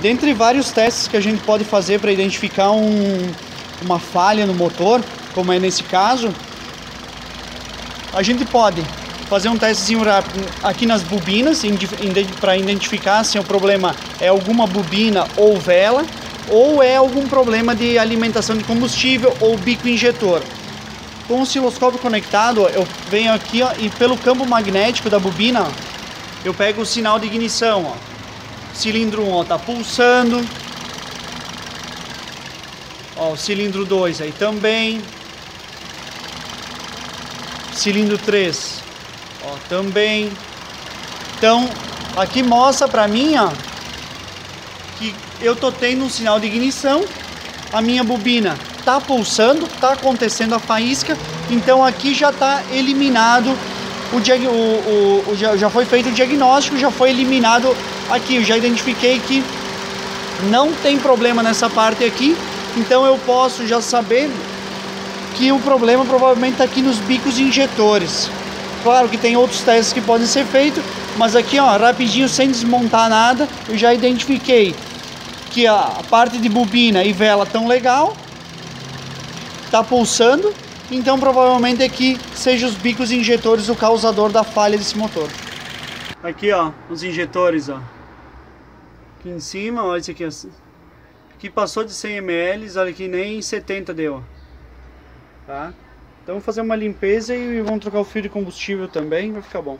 Dentre vários testes que a gente pode fazer para identificar um, uma falha no motor, como é nesse caso, a gente pode fazer um testezinho rápido aqui nas bobinas para identificar se o problema é alguma bobina ou vela ou é algum problema de alimentação de combustível ou bico injetor. Com o osciloscópio conectado, eu venho aqui ó, e pelo campo magnético da bobina, eu pego o sinal de ignição. Ó. Cilindro 1 está pulsando. Ó, o cilindro 2 aí também. Cilindro 3 ó, também. Então, aqui mostra para mim, ó, que eu tô tendo um sinal de ignição, a minha bobina tá pulsando, tá acontecendo a faísca, então aqui já tá eliminado o, o, o, já, já foi feito o diagnóstico, já foi eliminado aqui, eu já identifiquei que não tem problema nessa parte aqui, então eu posso já saber que o problema provavelmente está aqui nos bicos injetores. Claro que tem outros testes que podem ser feitos, mas aqui, ó, rapidinho, sem desmontar nada, eu já identifiquei que a parte de bobina e vela tão legal, tá pulsando, então provavelmente aqui seja os bicos injetores o causador da falha desse motor. Aqui, ó, os injetores, ó. Aqui em cima, ó, esse aqui. Aqui passou de 100 ml, olha aqui nem 70 deu, tá? Então vamos fazer uma limpeza e vamos trocar o fio de combustível também, vai ficar bom.